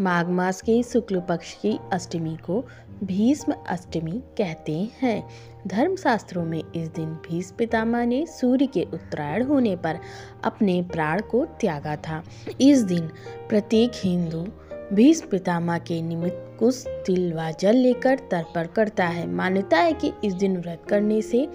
माघ मास के शुक्ल पक्ष की अष्टमी को भीष्म अष्टमी कहते हैं। धर्मशास्त्रों में इस दिन भीष्म पितामह ने सूर्य के उत्तरायण होने पर अपने प्राण को त्यागा था। इस दिन प्रत्येक हिंदू भीष्म पितामह के निमित्त कुछ तिल व जल लेकर तर्पण करता है। मान्यता है कि इस दिन व्रत करने से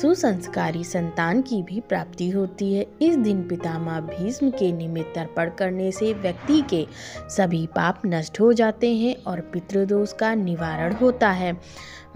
सुसंस्कारी संतान की भी प्राप्ति होती है। इस दिन पितामह भीष्म के निमित्त तर्पण करने से व्यक्ति के सभी पाप नष्ट हो जाते हैं और पितृदोष का निवारण होता है।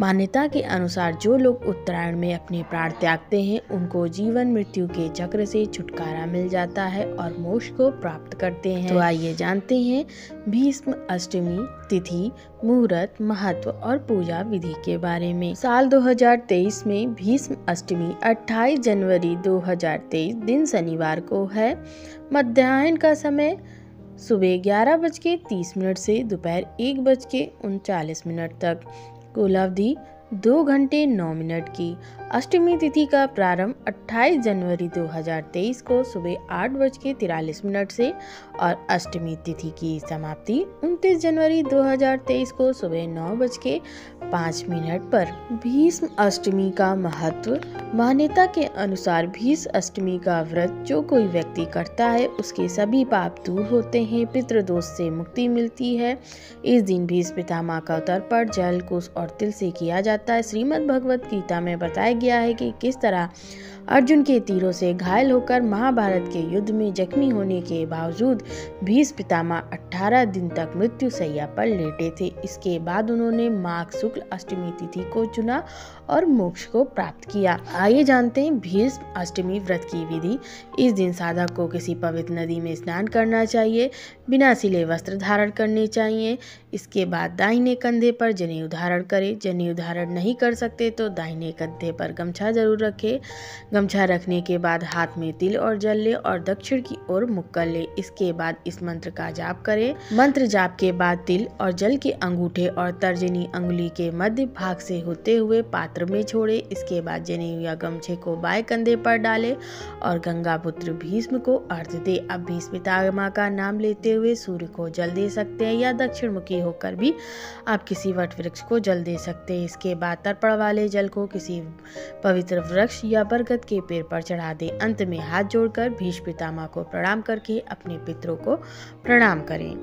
मान्यता के अनुसार जो लोग उत्तरायण में अपने प्राण त्यागते हैं, उनको जीवन मृत्यु के चक्र से छुटकारा मिल जाता है और मोक्ष को प्राप्त करते हैं। तो आइए जानते हैं, भीष्म अष्टमी तिथि मुहूर्त, महत्व और पूजा विधि के बारे में। साल 2023 में भीष्म अष्टमी 28 जनवरी 2023 दिन शनिवार को है। मध्याह्न का समय सुबह ग्यारह बज के तीस मिनट से दोपहर एक बज के उनचालीस मिनट तक। कुल अवधि दो घंटे नौ मिनट की अष्टमी तिथि का प्रारंभ 28 जनवरी 2023 को सुबह आठ बज के तिरालीस मिनट से और अष्टमी तिथि की समाप्ति 29 जनवरी 2023 को सुबह नौ बज के पाँच मिनट पर। भीष्म अष्टमी का महत्व मान्यता के अनुसार भीष्म अष्टमी का व्रत जो कोई व्यक्ति करता है, उसके सभी पाप दूर होते हैं, पितृदोष से मुक्ति मिलती है। इस दिन भीष्म पितामह का तर्पण जल, कुश और तिल से किया जाता है श्रीमद् भगवत गीता में बताया गया है कि किस तरह अर्जुन के तीरों से घायल होकर महाभारत के युद्ध में जख्मी होने के बावजूद भीष्म पितामह 18 दिन तक मृत्यु सैया पर लेटे थे। इसके बाद उन्होंने माघ शुक्ल अष्टमी तिथि को चुना और मोक्ष को प्राप्त किया। आइए जानते हैं भीष्म अष्टमी व्रत की विधि। इस दिन साधक को किसी पवित्र नदी में स्नान करना चाहिए, बिना सिले वस्त्र धारण करने चाहिए। इसके बाद दाहिने कंधे पर जनेऊ धारण करें। जनेऊ धारण नहीं कर सकते तो दाहिने कंधे पर गमछा ज़रूर रखें। गमछा रखने के बाद हाथ में तिल और जल ले और दक्षिण की ओर मुख कर ले। इसके बाद इस मंत्र का जाप करें। मंत्र जाप के बाद तिल और जल के अंगूठे और तर्जनी अंगुली के मध्य भाग से होते हुए पात्र में छोड़े। इसके बाद जनेऊ या गमछे को बाएँ कंधे पर डाले और गंगा पुत्र भीष्म को अर्थ दे। अब भीष्म का नाम लेते हुए सूर्य को जल दे सकते हैं या दक्षिण मुखी होकर भी आप किसी वट वृक्ष को जल दे सकते हैं। इसके बाद तर्पण वाले जल को किसी पवित्र वृक्ष या बरगद के पेड़ पर चढ़ा दें। अंत में हाथ जोड़कर भीष्म पितामह को प्रणाम करके अपने पितरों को प्रणाम करें।